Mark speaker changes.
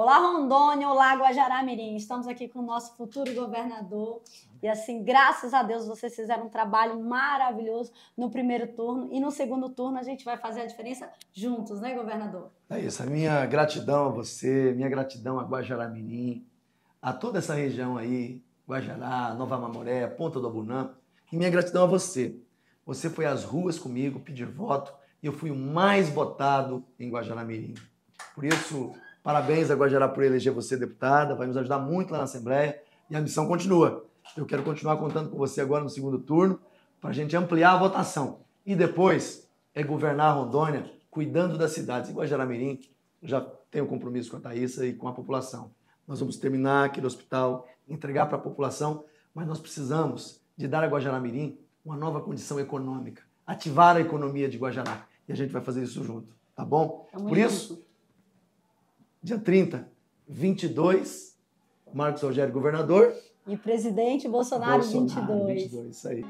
Speaker 1: Olá, Rondônia, olá, Guajará-Mirim. Estamos aqui com o nosso futuro governador. E assim, graças a Deus, vocês fizeram um trabalho maravilhoso no primeiro turno. E no segundo turno a gente vai fazer a diferença juntos, né, governador?
Speaker 2: É isso. A minha gratidão a você, minha gratidão a Guajará-Mirim, a toda essa região aí, Guajará, Nova Mamoré, Ponta do Abunã. E minha gratidão a você. Você foi às ruas comigo pedir voto e eu fui o mais votado em Guajará-Mirim. Por isso, Parabéns a Guajará por eleger você deputada, vai nos ajudar muito lá na Assembleia e a missão continua. Eu quero continuar contando com você agora no segundo turno para a gente ampliar a votação. E depois é governar a Rondônia cuidando das cidades. Em Guajará-Mirim, já tenho compromisso com a Thaísa e com a população. Nós vamos terminar aquele hospital, entregar para a população, mas nós precisamos de dar a Guajará-Mirim uma nova condição econômica, ativar a economia de Guajará. E a gente vai fazer isso junto, tá bom? Por isso, dia 30, 22, Marcos Rogério governador.
Speaker 1: E presidente Bolsonaro, Bolsonaro 22.
Speaker 2: 22, isso aí.